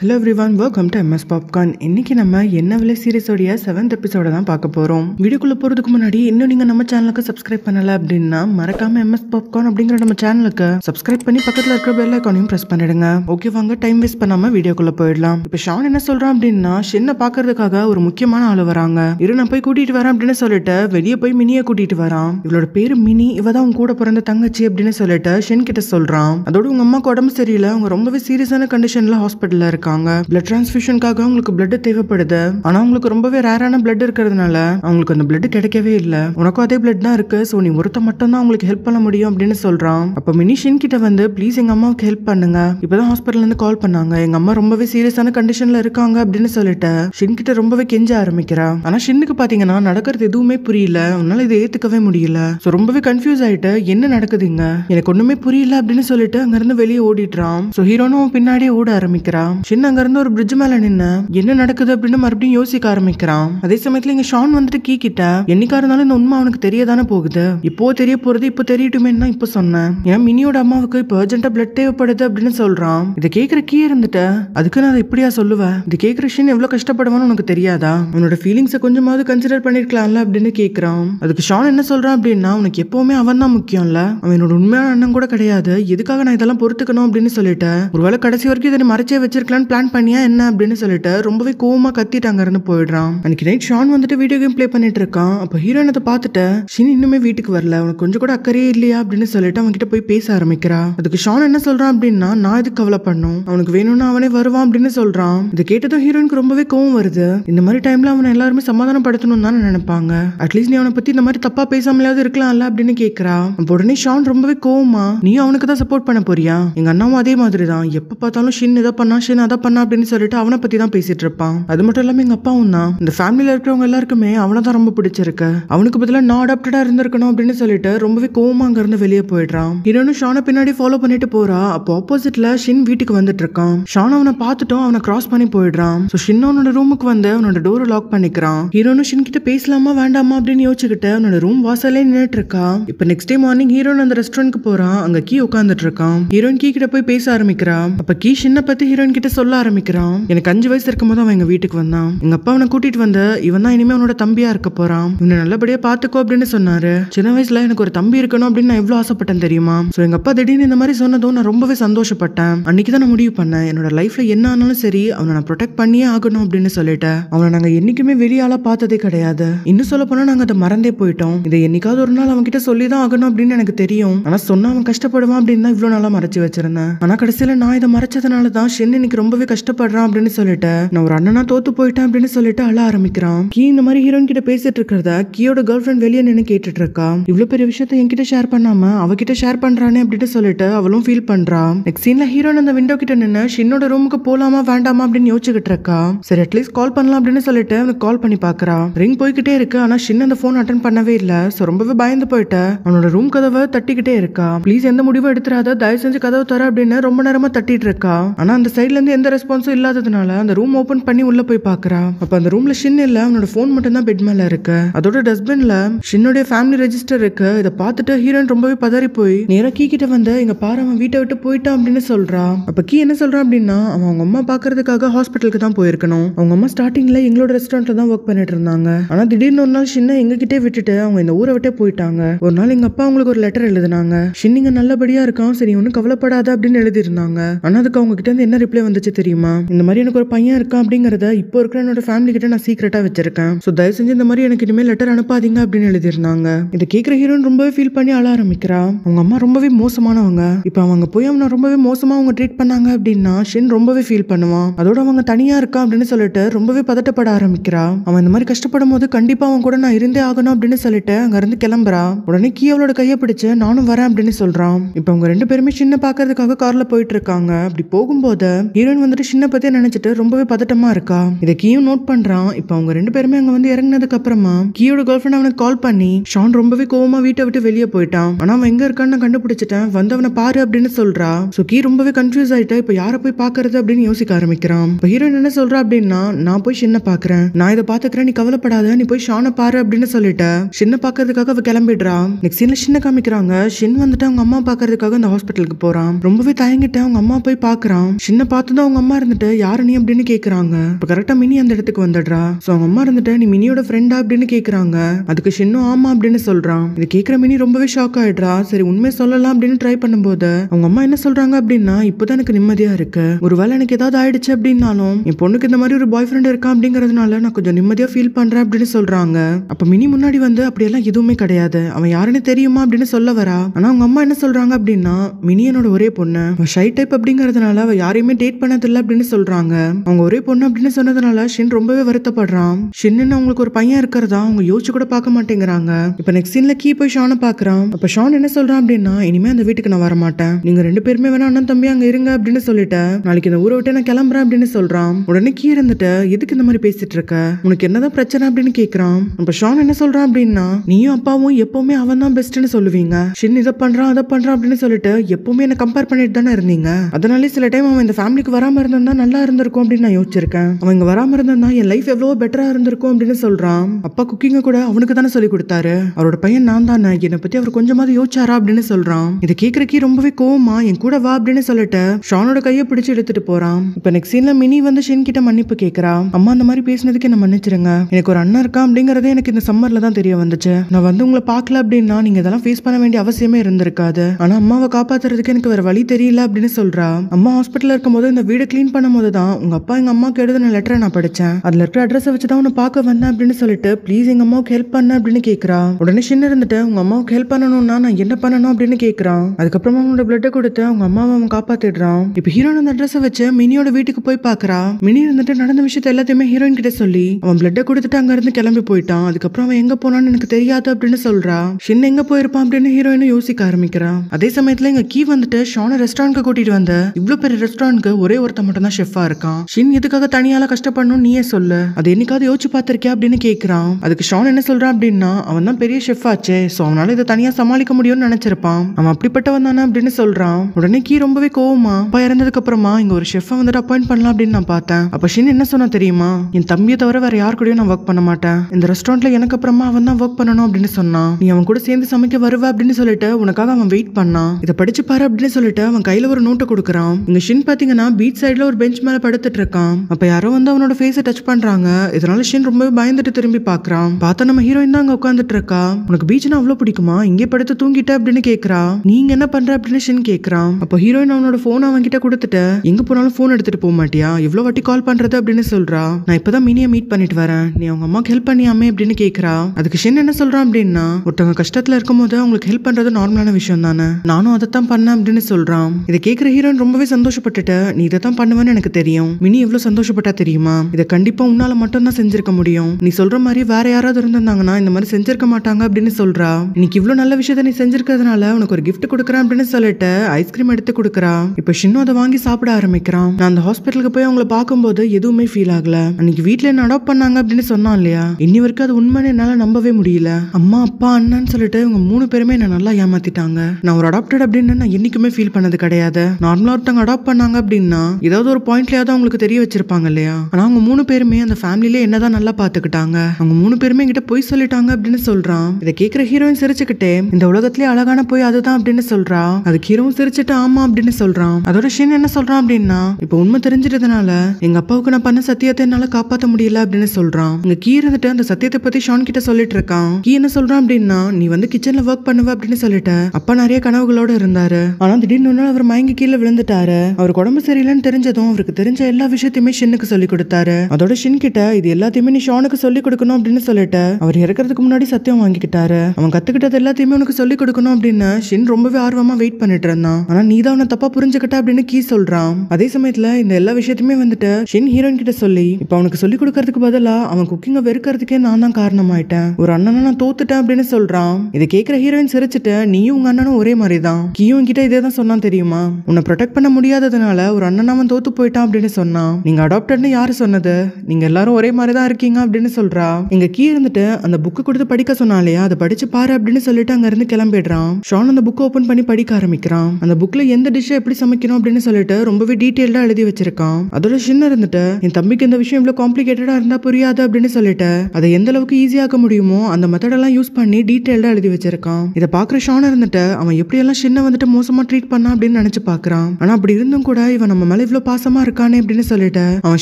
Hello everyone welcome to MS popcorn இன்னைக்கு நம்ம என்ன விலை சீரிஸோடைய செவன்த் எபிசோட தான் பார்க்க போகிறோம் வீடியோக்குள்ளே போகிறதுக்கு முன்னாடி இன்னும் நீங்கள் நம்ம சேனலுக்கு சப்ஸ்கிரைப் பண்ணல அப்படின்னா மறக்காம எம்எஸ் பாப்கார்ன் அப்படிங்கிற நம்ம சேனலுக்கு சப்ஸ்கிரைப் பண்ணி பக்கத்தில் இருக்கிற பெல் ஐக்கானையும் ப்ரெஸ் பண்ணிடுங்க. ஓகே வாங்க டைம் வேஸ்ட் பண்ணாமல் வீடியோக்குள்ளே போயிடலாம். இப்போ ஷான் என்ன சொல்கிறான் அப்படின்னா ஷென்னை பார்க்கறதுக்காக ஒரு முக்கியமான ஆள் வராங்க. இரு நான் போய் கூட்டிகிட்டு வரேன் அப்படின்னு சொல்லிட்டு வெளியே போய் மினியை கூட்டிகிட்டு வரான். இவளோட பேர் மினி இவ தான் உங்க கூட பிறந்த தங்கச்சி அப்படின்னு சொல்லிட்டு ஷென் கிட்ட சொல்கிறான் அதோட உங்கள் அம்மாவுக்கு உடம்பு சரியில்லை. அவங்க ரொம்பவே சீரியஸான கண்டிஷனில் ஹாஸ்பிட்டலில் இருக்கு இருக்காங்க. பிளட் டிரான்ஸ்ஃபியூஷனுக்காக அவங்களுக்கு பிளட் தேவைப்படுது. ஆனா அவங்களுக்கு ரொம்பவே ரேரான பிளட் இருக்கிறதுனால அவங்களுக்கு அந்த பிளட் கிடைக்கவே இல்லை. உனக்கும் அதே பிளட் தான் இருக்கு. ஸோ நீ ஒருத்த மட்டும் தான் அவங்களுக்கு ஹெல்ப் பண்ண முடியும் அப்படின்னு சொல்றான். அப்ப மினி ஷின் கிட்ட வந்து ப்ளீஸ் எங்க அம்மாவுக்கு ஹெல்ப் பண்ணுங்க. இப்பதான் ஹாஸ்பிட்டல் இருந்து கால் பண்ணாங்க. எங்க அம்மா ரொம்பவே சீரியஸான கண்டிஷன்ல இருக்காங்க அப்படின்னு சொல்லிட்டு ஷின் கிட்ட ரொம்பவே கெஞ்ச ஆரம்பிக்கிறா. ஆனா ஷின்னுக்கு பாத்தீங்கன்னா நடக்கிறது எதுவுமே புரியல. உன்னால இதை ஏத்துக்கவே முடியல. ஸோ ரொம்பவே கன்ஃபியூஸ் ஆயிட்டு என்ன நடக்குதுங்க எனக்கு ஒண்ணுமே புரியல அப்படின்னு சொல்லிட்டு அங்க இருந்து வெளியே ஓடிடுறான். ஸோ ஹீரோனும் பின்னாடியே ஓட ஆரம்பிக்கிறான். ஜின் அங்க இருந்து ஒரு பிரிட்ஜ் மேல நின்னு என்ன நடக்குது அப்படின்னு மறுபடியும் யோசிக்க ஆரம்பிக்கிறான். அதே சமயத்துல இங்க ஷான் வந்துட்டு கீ கிட்ட என்னைக்கா இருந்தாலும் இந்த உண்மை அவனுக்கு தெரியதானே போகுது? இப்போ தெரிய போறது இப்போ தெரியட்டுமே தான் இப்போ சொன்னேன். ஏன் மினியோட அம்மாவுக்கு இப்போ அர்ஜென்ட்டா பிளட் தேவைப்படுது அப்படின்னு சொல்றான். இதை கேட்கிற கீ இருந்துட்டு அதுக்கு நான் அதை இப்படியா சொல்லுவேன்? இது கேட்கிற ஷின் எவ்வளவு கஷ்டப்படுவான்னு உனக்கு தெரியாதா? உன்னோட ஃபீலிங்ஸை கொஞ்சமாவது கன்சிடர் பண்ணிருக்கலாம்ல அப்படின்னு கேட்குறான் அதுக்கு ஷான் என்ன சொல்றான் அப்படின்னா உனக்கு எப்பவுமே அவன் தான் முக்கியம்ல. அவனோட உண்மையான அண்ணன் கூட கிடையாது. எதுக்காக நான் இதெல்லாம் பொறுத்துக்கணும் அப்படின்னு சொல்லிட்டு ஒருவேளை கடைசி வரைக்கும் இதை மறைச்சே வச்சிருக்கலாம்னு பிளான் பண்ணியா என்ன அப்படின்னு சொல்லிட்டு ரொம்பவே கோவமா கத்திட்டு அங்க இருந்து போயிடுறான். அன்னைக்கு நைட் ஷான் வந்துட்டு வீடியோ கேம் பிளே பண்ணிட்டு இருக்கான். அப்போ ஹீரோயினை பார்த்துட்டு? ஷின் இன்னுமே வீட்டுக்கு வரல. உனக்கு கொஞ்சம் கூட அக்கறையே இல்லையா அப்படின்னு சொல்லிட்டு அவன் கிட்ட போய் பேச ஆரம்பிக்கிறா. அதுக்கு ஷான் என்ன சொல்றான் அப்படின்னா நான் இது கவலை பண்ணும் அவனுக்கு வேணும்னா அவனே வருவான் அப்படின்னு சொல்றான். இதை கேட்டதும் ஹீரோயினுக்கு ரொம்பவே கோவம் வருது. இந்த மாதிரி டைம்ல அவனை எல்லாருமே சமாதானப்படுத்தணும் தான் நினைப்பாங்க. அட்லீஸ்ட் நீ அவனை பத்தி இந்த மாதிரி தப்பா பேசாமலாவது இருக்கலாம்ல அப்படின்னு கேக்குறா. உடனே ஷான் ரொம்பவே கோவமா நீ அவனுக்கு தான் சப்போர்ட் பண்ண போறியா? எங்க அண்ணாவும் அதே மாதிரி தான் எப்ப பார்த்தாலும் ஷின் இதை பண்ணா ஷின் அதை பண்ணா அப்படின்னு சொல்லிட்டு அவனை பத்தி தான் பேசிட்டு இருப்பான். அது மட்டும் இல்லாம எங்க அப்பாவும் தான். இந்த ஃபேமிலியில இருக்கிறவங்க எல்லாருக்குமே அவனை தான் ரொம்ப பிடிச்சிருக்கு. அவனுக்கு பதிலா நான் அடாப்டடா இருந்திருக்கணும் அப்படின்னு சொல்லிட்டு ரொம்பவே கோவமா அங்க இருந்து வெளியே போயிடுறான். இன்னொன்னு ஷானை பின்னாடி ஃபாலோ பண்ணிட்டு போறா. அப்போ ஆப்போசிட்ல ஷின் வீட்டுக்கு வந்துட்டு இருக்கான். ஷான் அவனை பார்த்துட்டும் அவனை கிராஸ் பண்ணி போயிடுறான். ஸோ ஷின் அவனோட ரூமுக்கு வந்து அவனோட டோரை லாக் பண்ணிக்கிறான். ஹீரோனு ஷின் கிட்ட பேசலாமா வேண்டாமா அப்படின்னு யோசிச்சுக்கிட்டு அவனோட ரூம் வாசலே நின்னுட்டு இருக்கா. இப்போ நெக்ஸ்ட் டே மார்னிங் ஹீரோன் அந்த ரெஸ்டாரண்ட்க்கு போறான். அங்க கீ உட்காந்துட்டு இருக்கான். ஹீரோயின் கீ கிட்ட போய் பேச ஆரம்பிக்கிறான் அப்ப கீ ஷின்ன பத்தி ஹீரோயின் கிட்ட சொல்ல ஆரம்பிக்கிறான். எனக்கு அஞ்சு வயசு இருக்கும்போது அவன் எங்க வீட்டுக்கு வந்தான். எங்க அப்பா அவனை கூட்டிட்டு வந்த இவன் தான் இனிமே அவனோட தம்பியா இருக்க போறான். இவனை நல்லபடியா பாத்துக்கோ அப்படின்னு சொன்னாரு. சின்ன வயசுல எனக்கு ஒரு தம்பி இருக்கணும் அப்படின்னு நான் எவ்வளவு ஆசைப்பட்டேன் தெரியுமா? சோ எங்க அப்பா திடீர்னு இந்த மாதிரி சொன்னதும் நான் ரொம்பவே சந்தோஷப்பட்டேன். அன்னைக்கு தான் நான் முடிவு பண்ணேன். என்னோட லைஃப்ல என்ன ஆனாலும் சரி அவனை நான் ப்ரொடெக்ட் பண்ணியே ஆகணும் அப்படின்னு சொல்லிட்டேன். அவனை நாங்க என்னைக்குமே வெளியால பார்த்ததே கிடையாது. இன்னும் சொல்ல போனா நாங்க அதை மறந்தே போயிட்டோம். இதை என்னைக்காவது ஒரு நாள் அவன் கிட்ட சொல்லி தான் ஆகணும் அப்படின்னு எனக்கு தெரியும். ஆனா சொன்னா அவன் கஷ்டப்படுவான் அப்படின்னு தான் இவ்வளவு நாளா மறைச்சு வச்சிருந்தேன். ஆனா கடைசியில நான் இதை மறைச்சதுனால தான் ஷென் இன்னைக்கு ரொம்ப ரொம்பவே கஷ்டப்படுறான் அப்படின்னு சொல்லிட்டு நான் ஒரு அண்ணனா தோத்து போயிட்டேன் அப்படின்னு சொல்லிட்டு அழ ஆரம்பிக்கிறான். கீ இந்த மாதிரி ஹீரோயின் கிட்ட பேசிட்டு இருக்கிறத கீயோட கேர்ள் ஃபிரெண்ட் வெளியே நின்று கேட்டுட்டு இருக்கா. இவ்வளவு பெரிய விஷயத்த என்கிட்ட ஷேர் பண்ணாம அவகிட்ட ஷேர் பண்றானே அப்படின்னு சொல்லிட்டு அவளும் ஃபீல் பண்றா நெக்ஸ்ட் சீன்ல ஹீரோயின் அந்த விண்டோ கிட்ட நின்று ஷின்னோட ரூமுக்கு போலாமா வேண்டாமா அப்படின்னு யோசிச்சுக்கிட்டு இருக்கா. சரி அட்லீஸ்ட் கால் பண்ணலாம் அப்படின்னு சொல்லிட்டு அவனுக்கு கால் பண்ணி பாக்குறா. ரிங் போய்கிட்டே இருக்கு ஆனா ஷின் அந்த போன் அட்டன் பண்ணவே இல்ல. சோ ரொம்பவே பயந்து போயிட்டு. அவனோட ரூம் கதவை தட்டிக்கிட்டே இருக்கா. ப்ளீஸ் எந்த முடிவும் எடுத்துறாத தயவு செஞ்சு கதவை தர அப்படின்னு ரொம்ப நேரமா தட்டிட்டு இருக்கா. ஆனா அந்த சைட்ல இருந்து எந்த ரெஸ்பான்ஸும் இல்லாததுனால அந்த ரூம் ஓப்பன் பண்ணி உள்ள போய் பாக்குறா. அப்ப அந்த ரூம்ல ஷின் இல்ல அவனோட போன் மட்டும் தான் பெட் மேல இருக்கு. அதோட டஸ்ட்பின்ல ஷின்னோட ஃபேமிலி ரெஜிஸ்டர் இருக்கு. இதை பார்த்துட்டு ஹீரோயின் ரொம்பவே பதறி போய் நேரா கீ கிட்ட வந்து இங்க பாரு அவன் வீட்டை விட்டு போயிட்டான் அப்படின்னு சொல்றா. அப்ப கீ என்ன சொல்றான் அப்படின்னா அவன் அவங்க அம்மா பாக்குறதுக்காக ஹாஸ்பிட்டலுக்கு தான் போயிருக்கணும். அவங்க அம்மா ஸ்டார்டிங்ல எங்களோட ரெஸ்டாரண்ட்ல தான் ஒர்க் பண்ணிட்டு இருந்தாங்க. ஆனா திடீர்னு ஒரு நாள் ஷின்ன எங்க கிட்டே விட்டுட்டு அவங்க இந்த ஊரை விட்டே போயிட்டாங்க. ஒரு நாள் எங்க அப்பா அவங்களுக்கு ஒரு லெட்டர் எழுதினாங்க. ஷின்னிங்க நல்லபடியா இருக்கான். சரி ஒன்னும் கவலைப்படாத அப்படின்னு எழுதிருந்தாங்க ஆனா அதுக்கு அவங்க கிட்ட இருந்து என்ன ரிப்ளை வந்துச்சு தெரியுமா? இந்த மாதிரி எனக்கு ஒரு பையன் இருக்கான் அப்படிங்கறத இப்போ இருக்கிற என்னோட ஃபேமிலி கிட்ட நான் சீக்கிரட்டா வச்சிருக்கேன். சோ தயவு செஞ்சு இந்த மாதிரி எனக்கு இனிமேல் லெட்டர் அனுப்பாதீங்க அப்படின்னு எழுதிருந்தாங்க இதை கேட்குற ஹீரோயின் ரொம்பவே ஃபீல் பண்ணி அழ ஆரம்பிக்கிறா. அவங்க அம்மா ரொம்பவே மோசமானவங்க. இப்போ அவங்க போய் அவனை ரொம்பவே மோசமா அவங்க ட்ரீட் பண்ணாங்க அப்படின்னா ஷின் ரொம்பவே ஃபீல் பண்ணுவான். அதோட அவங்க தனியா இருக்கான் அப்படின்னு சொல்லிட்டு ரொம்பவே பதட்டப்பட ஆரம்பிக்கிறா. அவன் இந்த மாதிரி கஷ்டப்படும் போது கண்டிப்பா அவன் கூட நான் இருந்தே ஆகணும் அப்படின்னு சொல்லிட்டு அங்க இருந்து கிளம்புறா. உடனே கீ அவளோட கையை பிடிச்சு நானும் வரேன் அப்படின்னு சொல்றான். இப்போ அவங்க ரெண்டு பேருமே சின்ன பாக்குறதுக்காக கார்ல போயிட்டு இருக்காங்க. அப்படி போகும்போது ஹீரோயின் வந்துட்டு சின்ன பத்தியே நினைச்சிட்டு ரொம்பவே பதட்டமா இருக்கா? இதை கீயும் நோட் பண்றான். இப்போ அவங்க ரெண்டு பேருமே அங்க வந்து இறங்கினதுக்கு அப்புறமா கீயோட கேர்ள் ஃபிரெண்ட் அவனுக்கு கால் பண்ணி ஷான் ரொம்பவே கோவமா வீட்டை விட்டு வெளியே போயிட்டான். ஆனா அவன் எங்க இருக்கான்னு நான் கண்டுபிடிச்சிட்டேன். வந்து அவனை பாரு அப்படின்னு சொல்றா. சோ கீ ரொம்பவே கன்ஃபியூஸ் ஆயிட்டா இப்போ யாரை போய் பாக்குறது அப்படின்னு யோசிக்க ஆரம்பிக்கிறான். இப்போ ஹீரோயின் என்ன சொல்றா அப்படின்னா நான் போய் சின்ன பாக்குறேன். நான் இதை பாத்துக்கிறேன் நீ கவலைப்படாத. நீ போய் ஷானை பாரு அப்படின்னு சொல்லிட்டு சின்ன பாக்குறதுக்காக அவ கிளம்பிடுறா. நெக்ஸ்ட் சீன்ல சின்ன காமிக்கிறாங்க. ஷின் வந்துட்டு அவங்க அம்மா பாக்குறதுக்காக அந்த ஹாஸ்பிட்டலுக்கு போறான். ரொம்பவே தயங்கிட்டு அவங்க அம்மா போய் பாக்குறான். சின்ன பார்த்து தான் அவங்க அம்மா இருந்துட்டு யாரு நீ? அப்படின்னு கேக்குறாங்க. இப்ப கரெக்டா மினி அந்த இடத்துக்கு வந்துடுறா. சோ அவங்க அம்மா இருந்துட்டு நீ மினியோட ஃப்ரெண்டா அப்படின்னு கேக்குறாங்க. அதுக்கு ஷின்னும் ஆமா அப்படின்னு சொல்றான். இது கேக்குற மினி ரொம்பவே ஷாக் ஆயிடுறா. சரி உண்மை சொல்லலாம் அப்படின்னு ட்ரை பண்ணும்போது அவங்க அம்மா என்ன சொல்றாங்க அப்படின்னா இப்போதான் எனக்கு நிம்மதியா இருக்கு. ஒருவேளை எனக்கு ஏதாவது ஆயிடுச்சு அப்படின்னாலும் என் பொண்ணுக்கு இந்த மாதிரி ஒரு பாய் ஃப்ரெண்ட் இருக்கான் அப்படிங்கறதுனால நான் கொஞ்சம் நிம்மதியா ஃபீல் பண்றேன் அப்படின்னு சொல்றாங்க. அப்ப மினி முன்னாடி வந்து அப்படியெல்லாம் எதுவுமே கிடையாது. அவன் யாருன்னு தெரியுமா? அப்படின்னு சொல்ல வரா. ஆனா அவங்க அம்மா என்ன சொல்றாங்க அப்படின்னா மினி என்னோட ஒரே பொண்ணு. ஷை டைப் அப்படிங்கறதுனால அவ யாரையுமே டேட் பண்ணதில்லை அப்படின்னு சொல்றாங்க. அவங்க ஒரே பொண்ணு அப்படின்னு சொன்னதுனால ஷின் ரொம்பவே வருத்தப்படுறான். ஷின்னு அவங்களுக்கு ஒரு பையன் இருக்கிறதா அவங்க யோசிச்சு கூட பார்க்க மாட்டேங்கிறாங்க. இப்ப நெக்ஸ்ட் சீன்ல கீ போய் ஷானை பாக்குறான் அப்ப ஷான் என்ன சொல்றான் அப்படின்னா இனிமே அந்த வீட்டுக்கு நான் வர மாட்டேன் நீங்க ரெண்டு பேருமே வேணா அண்ணன் தம்பி அங்க இருங்க அப்படின்னு சொல்லிட்டு. நாளைக்கு இந்த ஊரை விட்டு நான் கிளம்புறேன் அப்படின்னு சொல்றான். உடனே கீ இருந்துட்டு எதுக்கு இந்த மாதிரி பேசிட்டு இருக்க? உனக்கு என்னதான் பிரச்சனை அப்படின்னு கேக்குறான். அப்ப ஷான் என்ன சொல்றான் அப்படின்னா நீயும் அப்பாவும் எப்பவுமே அவன் தான் பெஸ்ட்னு சொல்லுவீங்க. ஷின் இதை பண்றான் அதை பண்றான் அப்படின்னு சொல்லிட்டு எப்பவுமே என்ன கம்பேர் பண்ணிட்டு தானே இருந்தீங்க. அதனாலே சில டைம் அவன் இந்த ஃபேமிலிக்கு வராம இருந்திருந்தா நல்லா இருந்திருக்கும் அப்படின்னு நான் யோசிச்சிருக்கேன். அவன் இங்கே வராம இருந்திருந்தா என் லைஃப் எவ்வளோ பெட்டராக இருந்திருக்கும் அப்படின்னு சொல்கிறான் அப்பா குக்கிங்க கூட அவனுக்கு தானே சொல்லி கொடுத்தாரு. அவரோட பையன் நான் தானே என்னை பற்றி அவர் கொஞ்சமாவது யோசிச்சாரா அப்படின்னு சொல்கிறான் இதை கேட்குறக்கே ரொம்பவே கோவமா என் கூட வா அப்படின்னு சொல்லிட்டு ஷானோட கையை பிடிச்சி எடுத்துட்டு போகிறான் இப்போ நெக்ஸ்ட் சீனில் மினி வந்து ஷின் கிட்ட மன்னிப்பு கேட்குறா அம்மா அந்த மாதிரி பேசினதுக்கு என்ன மன்னிச்சிருங்க. எனக்கு ஒரு அண்ணன் இருக்கா? அப்படிங்கிறதே எனக்கு இந்த சம்மரில் தான் தெரிய வந்துச்சு. நான் வந்து உங்களை பார்க்கல அப்படின்னா நீங்கள் இதெல்லாம் ஃபேஸ் பண்ண வேண்டிய அவசியமே இருந்திருக்காது. ஆனால் அம்மாவை காப்பாத்துறதுக்கு எனக்கு வேறு வழி தெரியல அப்படின்னு சொல்கிறா அம்மா ஹாஸ்பிட்டலில் இருக்கும்போது இந்த வீடு க்ளீன் பண்ணும்போது தான் உங்க அப்பா எங்க அம்மாவுக்கு எழுதின லெட்டரை நான் படிச்சேன். அதுல இருக்கிற அட்ரஸை வச்சு தான் உன்னை பார்க்க வந்தேன் அப்படின்னு சொல்லிட்டு ப்ளீஸ் எங்க அம்மாவுக்கு ஹெல்ப் பண்ண அப்படின்னு கேக்குறா. உடனே சின்ன இருந்துட்டு உங்க அம்மாவுக்கு ஹெல்ப் பண்ணணும்னா நான் என்ன பண்ணணும்? அப்படின்னு கேக்குறான். அதுக்கப்புறமா அவனோட பிளட்டை கொடுத்து அவங்க அம்மாவை அவன் காப்பாத்திடுறான். இப்போ ஹீரோயின் அந்த அட்ரஸை வச்சு மினியோட வீட்டுக்கு போய் பார்க்கறா மினி இருந்துட்டு நடந்த விஷயத்த எல்லாத்தையுமே ஹீரோயின் கிட்ட சொல்லி அவன் பிளட்டை கொடுத்துட்டு அங்க இருந்து கிளம்பி போயிட்டான். அதுக்கப்புறம் அவன் எங்க போனான்னு எனக்கு தெரியாது அப்படின்னு சொல்றா. ஷின் எங்க போயிருப்பான் அப்படின்னு ஹீரோயினும் யோசிக்க ஆரம்பிக்கிறான். அதே சமயத்துல எங்க கீ வந்துட்டு ஷானை ரெஸ்டாரண்ட்க்கு கூட்டிட்டு வந்த. இவ்வளவு பெரிய ரெஸ்டாரண்ட்க்கு ஒரே ஒருத்தன் மட்டும் தான் ஷெஃபா இருக்கான். ஷின் எதுக்காக தனியால கஷ்டப்படணும் நீயே சொல்லு. அது என்னைக்காவது யோசிச்சு பார்த்திருக்கியா அப்படின்னு கேக்குறான். அதுக்கு ஷான் என்ன சொல்றான் அப்படின்னா அவன் தான் பெரிய ஷெஃப் ஆச்சே சோ அவனால இதை தனியா சமாளிக்க முடியும்னு நினைச்சிருப்பான். அவன் அப்படிப்பட்டவன் தானே அப்படின்னு சொல்றான். உடனே கீ ரொம்பவே கோவமா அப்பா இறந்ததுக்கு அப்புறமா இங்க ஒரு ஷெஃபை வந்துட்டு அப்பாயிண்ட் பண்ணலாம் அப்படின்னு நான் பார்த்தேன். அப்ப ஷின் என்ன சொன்னா தெரியுமா? என் தம்பியை தவிர வேற யார் கூடயும் நான் ஒர்க் பண்ண மாட்டேன். இந்த ரெஸ்டாரண்ட்ல எனக்கு அப்புறமா அவன் தான் ஒர்க் பண்ணணும் அப்படின்னு சொன்னான். நீ அவன் கூட சேர்ந்து சமைக்க வருவ அப்படின்னு சொல்லிட்டு உனக்காக அவன் வெயிட் பண்ணான். இதை படிச்சு பாரு அப்படின்னு சொல்லிட்டு அவன் கையில ஒரு நோட்டை கொடுக்குறான். இங்க ஷின் பாத்தீங்கன்னா பீச் சைடில் ஒரு பெஞ்ச் மேலே படுத்துட்டு இருக்கான் அப்போ யாரோ வந்து அவனோட ஃபேஸை டச் பண்ணுறாங்க இதனால ஷின் ரொம்பவே பயந்துட்டு திரும்பி பார்க்குறான். பார்த்தா நம்ம ஹீரோயின் தான் அங்கே உட்காந்துட்டு இருக்கா உனக்கு பீச்னா அவ்வளோ பிடிக்குமா? இங்கே படுத்து தூங்கிட்ட அப்படின்னு கேட்குறா நீங்க என்ன பண்ற அப்படின்னு ஷின் கேட்குறான் அப்போ ஹீரோயின் அவனோட ஃபோனை அவன் கிட்ட கொடுத்துட்டு எங்க போனாலும் ஃபோன் எடுத்துட்டு போக மாட்டியா? இவ்வளோ வாட்டி கால் பண்றது? அப்படின்னு சொல்றா. நான் இப்பதான் மினியை மீட் பண்ணிட்டு வரேன். நீ அவங்க அம்மாக்கு ஹெல்ப் பண்ணியாமே அப்படின்னு கேட்குறா அதுக்கு ஷின் என்ன சொல்றான் அப்படின்னா ஒருத்தவங்க கஷ்டத்துல இருக்கும்போது அவங்களுக்கு ஹெல்ப் பண்றது நார்மலான விஷயம் தானே. நானும் அதைத்தான் பண்ணேன் அப்படின்னு சொல்றான். இதை கேட்குற ஹீரோயின் ரொம்பவே சந்தோஷப்பட்டுட்டு நீ இதை தான் பண்ணுவேன்னு எனக்கு தெரியும். மினி எவ்வளவு சந்தோஷப்பட்டா தெரியுமா? இதை கண்டிப்பா உன்னால மட்டும் தான் செஞ்சிருக்க முடியும். நீ சொல்ற மாதிரி வேற யாராவது இருந்திருந்தாங்கன்னா இந்த மாதிரி செஞ்சிருக்க மாட்டாங்க அப்படின்னு சொல்றா. இன்னைக்கு இவ்வளவு நல்ல விஷயத்த நீ செஞ்சிருக்கிறதுனால உனக்கு ஒரு கிஃப்ட் கொடுக்குறேன் அப்படின்னு சொல்லிட்டு ஐஸ்கிரீம் எடுத்து கொடுக்குறா. இப்ப ஷின்னு அதை வாங்கி சாப்பிட ஆரம்பிக்கிறான். நான் அந்த ஹாஸ்பிட்டலுக்கு போய் அவங்களை பார்க்கும்போது எதுவுமே ஃபீல் ஆகல. அன்னைக்கு வீட்டுல என்ன அடாப்ட் பண்ணாங்க அப்படின்னு சொன்னான் இல்லையா? இன்னி வரைக்கும் அது உண்மைன்னு என்னால நம்பவே முடியல. அம்மா அப்பா அண்ணன்னு சொல்லிட்டு இவங்க மூணு பேருமே என்ன நல்லா ஏமாத்திட்டாங்க. நான் ஒரு அடாப்டட் அப்படின்னு நான் என்னைக்குமே ஃபீல் பண்ணது கிடையாது. நார்மலா ஒருத்தவங்க அடாப்ட் பண்ணாங்க அப்படின்னா ஏதாவது ஒரு பாயிண்ட்லயாவது அவங்களுக்கு தெரிய வச்சிருப்பாங்க இல்லையா? ஆனா அவங்க மூணு பேருமே அந்த ஃபேமிலியில என்னதான் நல்லா பாத்துக்கிட்டாங்க. அவங்க மூணு பேருமே என்கிட்ட போய் சொல்லிட்டாங்க அப்படின்னு சொல்றான். இதை கேக்குற ஹீரோயின் சிரிச்சுக்கிட்டே இந்த உலகத்திலே அழகான போய் அதுதான் அப்படின்னு சொல்றா. அதுக்கு ஹீரோவும் சிரிச்சுட்டு ஆமா அப்படின்னு சொல்றான். அதோட ஷின் என்ன சொல்றான் அப்படின்னா இப்ப உண்மை தெரிஞ்சிட்டதுனால எங்க அப்பாவுக்கு நான் பண்ண சத்தியத்தை என்னால காப்பாத்த முடியல அப்படின்னு சொல்றான். இங்க கீ இருந்துட்டு அந்த சத்தியத்தை பத்தி ஷான் கிட்ட சொல்லிட்டு இருக்கான். கீ என்ன சொல்றான் அப்படின்னா நீ வந்து கிச்சன்ல ஒர்க் பண்ணுவ அப்படின்னு சொல்லிட்ட அப்பா நிறைய கனவுகளோட இருந்தாரு. ஆனா திடீர்னு அவர் மயங்கி கீழே விழுந்துட்டாரு. அவருக்கு உடம்பு சரியில்லைன்னு தெரிஞ்சதும் அவருக்கு தெரிஞ்ச எல்லா விஷயத்தையுமே ஷின்னுக்கு சொல்லி கொடுத்தாரு. அதோட ஷின் கிட்ட இது எல்லாத்தையுமே நீ ஷானுக்கு சொல்லி கொடுக்கணும் அப்படின்னு சொல்லிட்டு அவர் இறக்கிறதுக்கு முன்னாடி சத்தியம் வாங்கிக்கிட்டாரு. அவன் கத்துக்கிட்டது எல்லாத்தையுமே உனக்கு சொல்லி கொடுக்கணும் அப்படின்னு ஷின் ரொம்பவே ஆர்வமா வெயிட் பண்ணிட்டு இருந்தான். ஆனா நீ தான் அவனை தப்பா புரிஞ்சுக்கிட்ட அப்படின்னு கீ சொல்றான். அதே சமயத்துல இந்த எல்லா விஷயத்தையுமே வந்துட்டு ஷின் ஹீரோயின் கிட்ட சொல்லி இப்ப அவனுக்கு சொல்லி கொடுக்கறதுக்கு பதிலா அவன் குக்கிங்க வெறுக்கிறதுக்கே நான் தான் காரணமாயிட்டேன். ஒரு அண்ணனை நான் தோத்துட்டேன் அப்படின்னு சொல்றான். இதை கேட்கிற ஹீரோயின் சிரிச்சுட்டு நீயும் உங்க அண்ணனும் ஒரே மாதிரி தான் கீயும் கிட்ட இதே தான் சொன்னான் தெரியுமா? உன்னை ப்ரொடெக்ட் பண்ண முடியாததுனால ஒரு அண்ணன் அவன் தோத்து போயிட்டான் அப்படின்னு சொன்னான் நீங்க அடாப்டட்னு யாரு சொன்னது? நீங்க எல்லாரும் ஒரே மாதிரி தான் இருக்கீங்க அப்படின்னு சொல்றா. இங்க கீ இருந்துட்டு அந்த புக்கு கொடுத்து படிக்க சொன்னா அதை படிச்சு பாரு அப்படின்னு சொல்லிட்டு அங்க இருந்து கிளம்பிடுறான். ஷான் அந்த புக்கை ஓபன் பண்ணி படிக்க ஆரம்பிக்கிறான். அந்த புக்ல எந்த டிஷ்ஷை எப்படி சமைக்கணும் அப்படின்னு சொல்லிட்டு ரொம்பவே டீட்டெயில்டா எழுதி வச்சிருக்கான். அதோட சின்ன இருந்துட்டு என் தம்பிக்கு இந்த விஷயம் இவ்வளவு காம்ப்ளிகேட்டடா இருந்தா புரியாது அப்படின்னு சொல்லிட்டு அதை எந்த அளவுக்கு ஈஸியாக்க முடியுமோ அந்த மெத்தடெல்லாம் யூஸ் பண்ணி டீட்டெயில்டா எழுதி வச்சிருக்கான். இதை பாக்குற ஷான் இருந்துட்டு அவன் எப்படியெல்லாம் சின்ன வந்துட்டு மோசமா ட்ரீட் பண்ணா அப்படின்னு நினைச்சு பாக்குறான் ஆனா அப்படி இருந்தும் கூட இவன் நம்ம மேல இவ்வளவு பாசமா இருக்கானே அப்படின்னு சொல்லிட்டு அவன்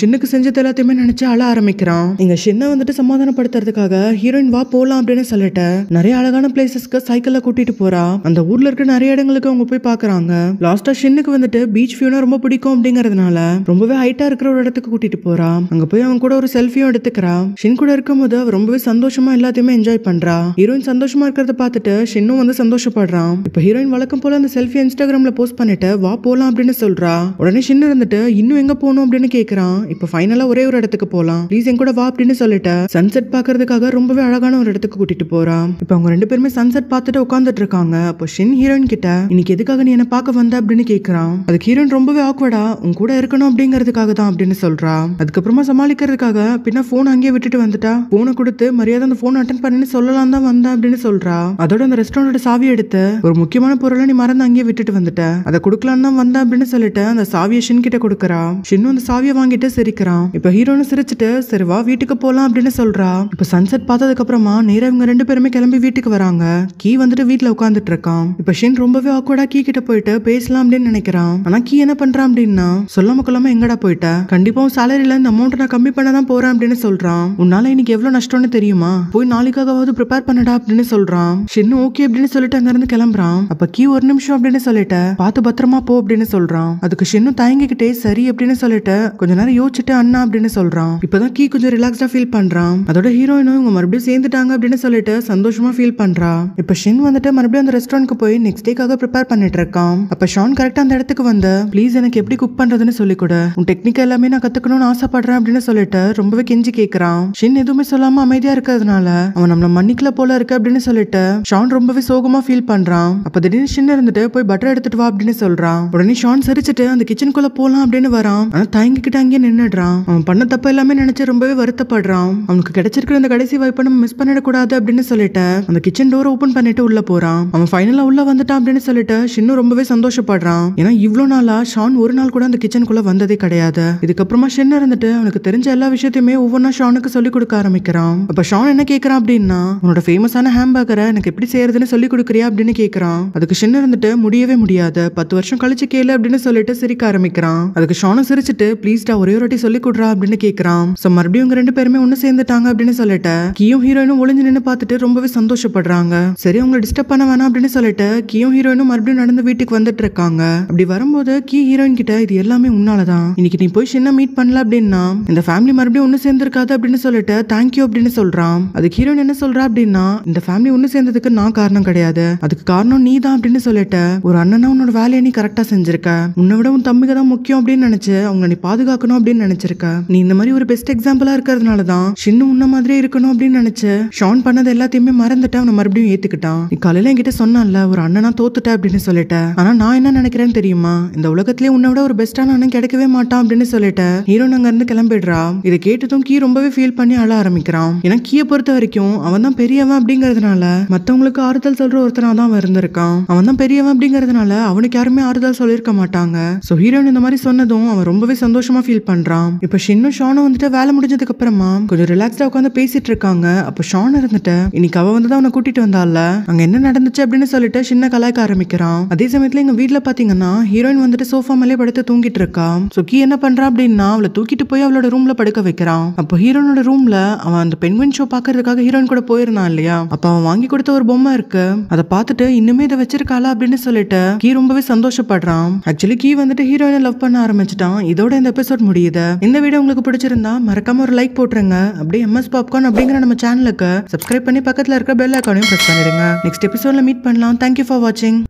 ஷின்னுக்கு செஞ்சது எல்லாத்தையுமே நினைச்சு அழ ஆரம்பிக்கிறான். இங்க ஷின்னை வந்துட்டு சமாதானப்படுத்துறதுக்காக ஹீரோயின் வா போலாம் அப்படின்னு சொல்லிட்டு நிறைய அழகான பிளேசஸ்க்கு சைக்கிள்ல கூட்டிட்டு போறா. அந்த ஊர்ல இருக்க நிறைய இடங்களுக்கு அவங்க போய் பாக்குறாங்க. லாஸ்டா ஷின்னுக்கு வந்துட்டு பீச் வியூனா ரொம்ப பிடிக்கும் அப்படிங்கறதுனால ரொம்பவே ஹைட்டா இருக்கிற ஒரு இடத்துக்கு கூட்டிட்டு போறா. அங்க போய் அவன் கூட ஒரு செல்ஃபியும் எடுத்துக்கிறா. ஷின் கூட இருக்கும்போது அவ ரொம்பவே சந்தோஷமா எல்லாத்தையுமே என்ஜாய் பண்றா. ஹீரோயின் சந்தோஷமா இருக்கிறத பார்த்துட்டு ஷின்னும் வந்து சந்தோஷப்படுறான். இப்ப ஹீரோயின் வழக்கம் போல அந்த செல்ஃபி இன்ஸ்டாகிராம்ல போஸ்ட் பண்ணிட்டு வா போலாம் அப்படின்னு சொல்றா. உடனே ஷின் இருந்துட்டு இன்னும் எங்க போகணும்? அப்படின்னு கேக்குறான். இப்ப ஃபைனலா ஒரே ஒரு இடத்துக்கு போலாம். ப்ளீஸ் என் கூட வா அப்படின்னு சொல்லிட்டு. சன்செட் பாக்குறதுக்காக ரொம்பவே அழகான ஒரு இடத்துக்கு கூட்டிட்டு போறான். இப்ப அவங்க ரெண்டு பேருமே சன்செட் பார்த்துட்டு உட்காந்துட்டு இருக்காங்க. அப்போ ஷின் ஹீரோயின் கிட்ட இன்னைக்கு எதுக்காக நீ என்ன பார்க்க வந்த? அப்படின்னு கேக்குறான். அதுக்கு ஹீரோயின் ரொம்பவே ஆக்வர்டா உன் கூட இருக்கணும் அப்படிங்கிறதுக்காக தான் அப்படின்னு சொல்றா. அதுக்கப்புறமா சமாளிக்கிறதுக்காக பின்ன போன் அங்கேயே விட்டுட்டு வந்துட்டா. போனை கொடுத்து மரியாதை அந்த போன் அட்டன் பண்ணி சொல்லலாம் தான் வந்தேன் அப்படின்னு சொல்றா. அதோட அந்த ரெஸ்டாரண்டோட சாவி எடுத்து ஒரு முக்கியமான பொருளை நீ மறந்து அங்கேயே விட்டுட்டு வந்துட்ட. அதை கொடுக்கலாம் தான் வந்தேன் அப்படின்னு சொல்லிட்டு அந்த சாவியை ஷின் கிட்ட கொடுக்கறா. ஷின் அந்த சாவியை வாங்கிட்டு சிரிக்கிறான் இப்ப ஹீரோனு சிரிச்சிட்டு சரி வா வீட்டுக்கு போலாம் அப்படின்னு சொல்றா. இப்ப சன்செட் பார்த்ததுக்கு அப்புறமா நேரா இவங்க ரெண்டு பேருமே கிளம்பி வீட்டுக்கு வராங்க. கீ வந்துட்டு வீட்ல உட்காந்துட்டு இருக்கான். இப்ப ஷின் ரொம்பவே ஆக்வர்டா கீ கிட்ட போயிட்டு பேசலாம் அப்படின்னு நினைக்கிறான் ஆனா கீ என்ன பண்றான் அப்படின்னா சொல்லாம கொள்ளாம எங்கடா போயிட்ட? கண்டிப்பா சேலரியில இந்த அமௌண்ட் நான் கம்மி பண்ண தான் போறேன் அப்படின்னு சொல்றான் உன்னால இன்னைக்கு எவ்வளவு நஷ்டம்னு தெரியுமா? போய் நாளைக்காகவாவது ப்ரிப்பேர் பண்ணடா அப்படின்னு சொல்றான் ஷின்னு ஓகே அப்படின்னு சொல்லிட்டு அங்க இருந்து கிளம்புறான். அப்ப கீ ஒரு நிமிஷம் அப்படின்னு சொல்லிட்டு. பார்த்து பத்திரமா போ அப்படின்னு சொல்றான் அதுக்கு ஷின்னு தயங்கிக்கிட்டே சரி அப்படின்னு சொல்லிட்டு கொஞ்ச நேரம் யோசிச்சுட்டு அண்ணா அப்படின்னு சொல்றான். இப்பதான் கீ கொஞ்சம் ரிலாக்ஸ்டா ஃபீல் பண்றான். அதோட ஹீரோயினும் இவங்க மறுபடியும் சேர்ந்துட்டாங்க அப்படின்னு சொல்லிட்டு சந்தோஷமா ஃபீல் பண்றா இப்ப ஷின் வந்துட்டு மறுபடியும் அந்த ரெஸ்டாரண்ட்க்கு போய் நெக்ஸ்ட் டேக்காக ப்ரிப்பேர் பண்ணிட்டு இருக்கான். அப்ப ஷான் கரெக்டா அந்த இடத்துக்கு வந்து ப்ளீஸ் எனக்கு எப்படி குக் பண்றதுன்னு சொல்லி கொடு. உன் டெக்னிக் எல்லாமே நான் கத்துக்கணும்னு ஆசைப்படுறேன் அப்படின்னு சொல்லிட்டு ரொம்பவே கெஞ்சி கேக்குறான். ஷின் எதுவுமே சொல்லாம அமைதியா இருக்கிறதுனால அவன் நம்மள மன்னிக்கல போல இருக்கு அப்படின்னு சொல்லிட்டு ஷான் ரொம்பவே சோகமா ஃபீல் பண்றான். அப்ப திடீர்னு ஷின் இருந்துட்டு போய் பட்டர் எடுத்துட்டு வா அப்படின்னு சொல்றான். உடனே ஷான் சிரிச்சிட்டு அந்த கிச்சனுக்குள்ள போலாம் அப்படின்னு வரான். ஆனா தயங்கிக்கிட்டு அங்கேயே நின்னுடுறான். அவன் பண்ண தப்பு எல்லாமே நினைச்சு ரொம்பவே வருத்தப்படுறான். அவனுக்கு கிடைச்சிருக்கிற அந்த கடைசி வாய்ப்பை நம்ம மிஸ் பண்ணிடக்கூடாது அப்படின்னு சொல்லிட்டு அந்த கிச்சன் டோர் ஓபன் பண்ணிட்டு உள்ள போறான். அவன் ஃபைனலா உள்ள வந்துட்டான் அப்படின்னு சொல்லிட்டு ஷின்னு ரொம்பவே சந்தோஷப்படுறான். ஏன்னா இவ்வளவு நாளா ஷான் ஒரு நாள் கூட அந்த கிச்சனுக்குள்ள வந்ததே கிடையாது. இதுக்கப்புறமா ஷின் இருந்துட்டு அவனுக்கு தெரிஞ்ச எல்லா விஷயத்தையுமே ஒவ்வொன்றா ஷானுக்கு சொல்லி கொடுக்க ஆரம்பிக்கிறான். அப்ப ஷான் என்ன கேக்குறான் அப்படின்னா உன்னோட ஃபேமஸான ஹேம்பர்கரை எனக்கு எப்படி செய்யறதுன்னு சொல்லி கொடுக்குறியா? அப்படின்னு கேக்குறான். அதுக்கு ஷின் இருந்துட்டு முடியவே முடியாது. பத்து வருஷம் கழிச்சு கேளு அப்படின்னு சொல்லிட்டு சிரிக்க ஆரம்பிக்கிறான். அதுக்கு ஷானும் சிரிச்சிட்டு ப்ளீஸ்டா ஒரே ஒரு வாட்டி சொல்லி கொடுறா அப்படின்னு கேக்குறான். சோ மறுபடியும் இவங்க ரெண்டு பேருமே ஒண்ணு சேர்ந்துட்டாங்க அப்படின்னு சொல்லிட்டு கியும் ஹீரோயினும் ஒளிஞ்சு நின்னு பார்த்துட்டு ரொம்பவே சந்தோஷப்படுறாங்க. சரி அவங்களை டிஸ்டர்ப் பண்ண வேணாம் அப்படின்னு சொல்லிட்டு கியும் ஹீரோயினும் மறுபடியும் நடந்து வீட்டுக்கு வந்துட்டு இருக்காங்க. அப்படி வரும்போது கி ஹீரோயின் கிட்ட இது எல்லாமே உன்னாலதான். இன்னைக்கு நீ போய் சின்ன மீட் பண்ணல அப்படின்னா இந்த ஃபேமிலி மறுபடியும் ஒண்ணு சேர்ந்திருக்காது அப்படின்னு சொல்லிட்டு தேங்க்யூ அப்படின்னு சொல்றான். அதுக்கு ஹீரோயின் என்ன சொல்றா அப்படின்னா இந்த ஃபேமிலி ஒண்ணு சேர்ந்ததுக்கு நான் காரணம் கிடையாது. அதுக்கு காரணம் நீ தான் அப்படின்னு சொல்லிட்டு ஒரு அண்ணனா உன்னோட வேலையை நீ கரெக்டா செஞ்சிருக்க. உன்னை விட உன் தம்பிக்கு தான் முக்கியம் அப்படின்னு நினைச்சு அவங்க நீ பாதுகாக்கணும் அப்படின்னு நினைச்சிருக்க. நீ இந்த மாதிரி ஒரு பெஸ்ட் எக்ஸாம்பிளா இருக்கிறதுனால தான் சின்ன உன்ன மாதிரியே இருக்கணும் அப்படின்னு நினைச்சு ஷான் பண்ணது எல்லாத்தையுமே மறந்துட்டு அவனை மறுபடியும் ஏத்துக்கிட்டான். நீ காலையில என்கிட்ட சொன்னான்ல ஒரு அண்ணனா தோத்துட்ட அப்படின்னு சொல்லிட்ட. ஆனா நான் என்ன நினைக்கிறேன்னு தெரியுமா? இந்த உலகத்திலே உன்னை விட ஒரு பெஸ்டான அண்ணன் கிடைக்கவே மாட்டான் அப்படின்னு சொல்லிட்டு ஹீரோ அங்க இருந்து கிளம்பிடுறா. இதை கேட்டதும் கீ ரொம்பவே ஃபீல் பண்ணி அழ ஆரம்பிக்கிறான். ஏன்னா கீயை பொறுத்த வரைக்கும் அவன் தான் பெரியவன் அப்படிங்கறதுனால மத்தவங்களுக்கு ஆறுதல் சொல்ற ஒருத்தனா தான் அவன் இருந்திருக்கான். அவன் தான் பெரியவன் அப்படிங்கறதுனால அவனுக்கு யாருமே ஆறுதல் சொல்லியிருக்க மாட்டாங்க. சோ ஹீரோயின் இந்த மாதிரி சொன்னதும் அவன் ரொம்பவே சந்தோஷமா ஃபீல் பண்றான். இப்ப ஷின்னும் ஷானும் வந்துட்டு வேலை முடிஞ்சதுக்கு அப்புறமா கொஞ்சம் ரிலாக்ஸ்டா உட்காந்து பேசிட்டு இருக்காங்க. அப்ப ஷான் இருந்துட்டு இன்னைக்கு அவ வந்து அவனை கூட்டிட்டு வந்தால அங்க என்ன நடந்துச்சு? அப்படின்னு சொல்லிட்டு சின்ன கலாய்க்க ஆரம்பிக்கிறான். அதே சமயத்துல எங்க வீட்ல பாத்தீங்கன்னா ஹீரோயின் வந்துட்டு சோஃபா மேலே படுத்து தூங்கிட்டு இருக்கா. சோ கீ என்ன பண்றா அப்படின்னா அவளை தூக்கிட்டு போய் அவளோட ரூம்ல படுக்க வைக்கிறான். அப்போ ஹீரோனோட ரூம்ல அவன் அந்த பெண்குயின் ஷோ பாக்குறதுக்காக ஹீரோயின் கூட போயிருந்தான் இல்லையா? அப்ப அவன் வாங்கி கொடுத்த ஒரு பொம்மை இருக்கு. அதை பார்த்துட்டு இன்னுமே இதை வச்சிருக்காளா? அப்படின்னு சொல்லிட்டு கீ ரொம்பவே சந்தோஷப்படுறான். ஆக்சுவலி கீ வந்துட்டு ஹீரோயின் லவ் பண்ண ஆரம்பிச்சிட்டான். இதோட இந்த எபிசோட் முடியுது. இந்த வீடியோ உங்களுக்கு பிடிச்சிருந்தா மறக்காம ஒரு லைக் போட்டுருங்க. அப்படியே எம்எஸ் பாப்கார்ன் அப்படிங்கிற நம்ம சேனலுக்கு சப்ஸ்கிரைப் பண்ணி பக்கத்துல இருக்க பெல் ஐக்கானையும் ப்ரெஸ் பண்ணிடுங்க. நெக்ஸ்ட் எபிசோட்ல மீட் பண்ணலாம். தேங்க்யூ ஃபார் வாட்சிங்